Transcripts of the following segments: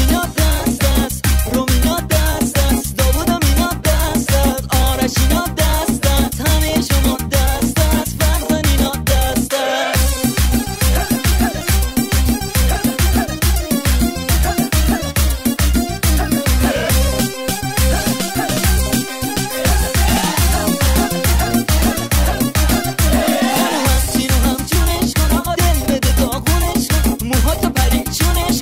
اینا دست است رومینا دست است داودام اینا دست است آرش اینا دست است همه شما دست است فرهان اینا دست است موسیقی کنو هستین و هم جونش کن دلی به داگونش کن موهات و پریتشونش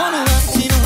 I'm prendre un silence.